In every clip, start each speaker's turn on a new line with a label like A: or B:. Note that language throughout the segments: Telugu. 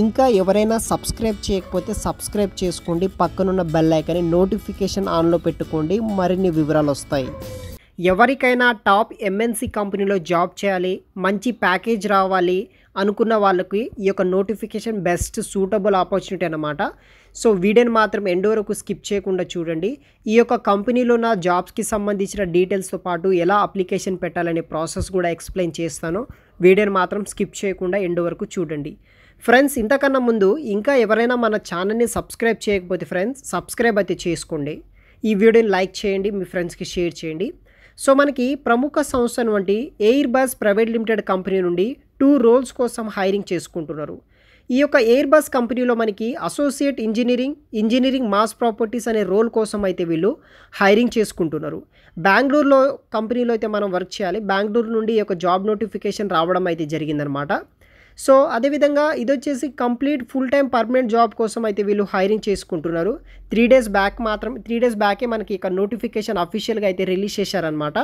A: ఇంకా ఎవరైనా సబ్స్క్రైబ్ చేయకపోతే సబ్స్క్రైబ్ చేసుకోండి. పక్కనున్న బెల్ ఐకాన్ని నోటిఫికేషన్ ఆన్లో పెట్టుకోండి. మరిన్ని వివరాలు వస్తాయి. ఎవరికైనా టాప్ ఎంఎన్సి కంపెనీలో జాబ్ చేయాలి మంచి ప్యాకేజ్ రావాలి అనుకున్న వాళ్ళకి ఈ యొక్క నోటిఫికేషన్ బెస్ట్ సూటబుల్ ఆపర్చునిటీ అనమాట సో వీడియోని మాత్రం ఎండ్ వరకు స్కిప్ చేయకుండా చూడండి. ఈ యొక్క కంపెనీలో నా జాబ్స్కి సంబంధించిన డీటెయిల్స్తో పాటు ఎలా అప్లికేషన్ పెట్టాలనే ప్రాసెస్ కూడా ఎక్స్ప్లెయిన్ చేస్తాను. వీడియోని మాత్రం స్కిప్ చేయకుండా ఎండ్ వరకు చూడండి. ఫ్రెండ్స్ ఇంతకన్నా ముందు ఇంకా ఎవరైనా మన ఛానల్ని సబ్స్క్రైబ్ చేయకపోతే ఫ్రెండ్స్ సబ్స్క్రైబ్ అయితే చేసుకోండి. ఈ వీడియోని లైక్ చేయండి మీ ఫ్రెండ్స్కి షేర్ చేయండి. సో మనకి ప్రముఖ సంస్థను వంటి air bus private limited company నుండి టూ రోల్స్ కోసం హైరింగ్ చేసుకుంటున్నారు. ఈ యొక్క ఎయిర్ బస్ కంపెనీలో మనకి associate engineering engineering mass properties అనే రోల్ కోసం అయితే వీళ్ళు హైరింగ్ చేసుకుంటున్నారు. బెంగళూరులో కంపెనీలో అయితే మనం వర్క్ చేయాలి. బెంగళూరు నుండి ఈ యొక్క జాబ్ నోటిఫికేషన్ రావడం అయితే జరిగిందనమాట. సో అదేవిధంగా ఇది వచ్చేసి complete full time permanent job కోసం అయితే వీళ్ళు హైరింగ్ చేసుకుంటున్నారు. త్రీ డేస్ బ్యాక్ మాత్రం త్రీ డేస్ బ్యాకే మనకి ఇక్కడ నోటిఫికేషన్ అఫీషియల్గా అయితే రిలీజ్ చేశారనమాట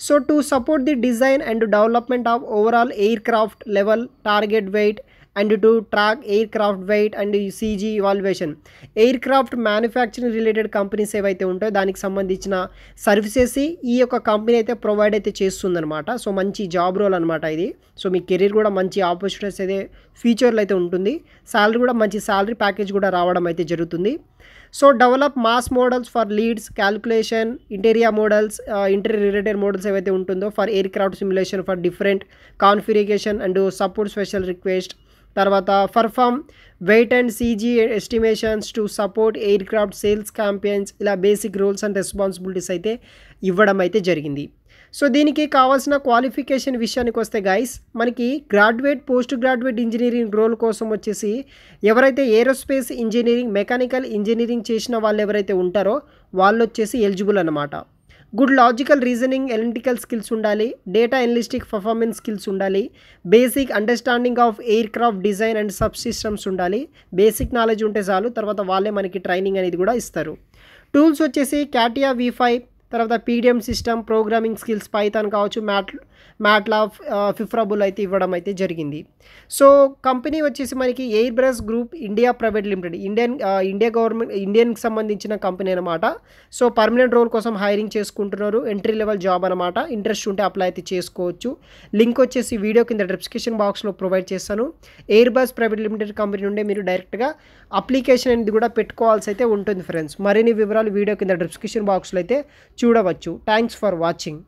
A: so to support the design and development of overall aircraft level target weight and to track aircraft weight and CG evaluation aircraft manufacturing related companies ఏవైతే ఉంటాయో దానికి సంబంధించిన సర్వీసెస్ ఈ యొక్క కంపెనీ అయితే ప్రొవైడ్ అయితే చేస్తుందనమాట సో మంచి జాబ్ రోల్ అనమాట ఇది. సో మీ కెరీర్ కూడా మంచి ఆపర్చునిటీస్ అయితే ఫ్యూచర్లో అయితే ఉంటుంది. శాలరీ కూడా మంచి శాలరీ ప్యాకేజ్ కూడా రావడం అయితే జరుగుతుంది. So develop mass models for leads calculation interior models interior related models ఏవైతే ఉంటుందో for aircraft simulation for different configuration and support special request తర్వాత perform weight and CG estimations to support aircraft sales campaigns ఇలా బేసిక్ రూల్స్ అండ్ రెస్పాన్సిబిలిటీస్ అయితే ఇవ్వడం అయితే జరిగింది. సో దీనికి కావాల్సిన క్వాలిఫికేషన్ విషయానికి వస్తే గైస్ మనకి graduate post graduate engineering role కోసం వచ్చేసి ఎవరైతే ఏరోస్పేస్ ఇంజనీరింగ్ మెకానికల్ ఇంజనీరింగ్ చేసిన వాళ్ళు ఎవరైతే ఉంటారో వాళ్ళు వచ్చేసి ఎలిజిబుల్ అనమాట good logical reasoning analytical skills ఉండాలి డేటా ఎనలిస్టిక్ పర్ఫార్మెన్స్ స్కిల్స్ ఉండాలి basic understanding of aircraft design and subsystems ఉండాలి బేసిక్ నాలెడ్జ్ ఉంటే చాలు తర్వాత వాళ్ళే మనకి ట్రైనింగ్ అనేది కూడా ఇస్తారు. టూల్స్ వచ్చేసి క్యాటియా వి ఫైవ్ తర్వాత PDM system programming skills Python కావచ్చు మ్యాట్ మ్యాట్లా ఫిఫ్రాబుల్ అయితే ఇవ్వడం అయితే జరిగింది. సో కంపెనీ వచ్చేసి మనకి Airbus group India private limited Indian India government ఇండియన్కి సంబంధించిన కంపెనీ అనమాట సో పర్మనెంట్ రోల్ కోసం హైరింగ్ చేసుకుంటున్నారు ఎంట్రీ లెవెల్ జాబ్ అనమాట ఇంట్రెస్ట్ ఉంటే అప్లై అయితే చేసుకోవచ్చు. లింక్ వచ్చేసి వీడియో కింద డిస్క్రిప్షన్ బాక్స్లో ప్రొవైడ్ చేస్తాను. Air bus private limited company నుండి మీరు డైరెక్ట్గా అప్లికేషన్ అనేది కూడా పెట్టుకోవాల్సి అయితే ఉంటుంది ఫ్రెండ్స్. మరిన్ని వివరాలు వీడియో కింద డిస్క్రిప్షన్ బాక్స్లో అయితే చూడవచ్చు థ్యాంక్స్ ఫర్ వాచింగ్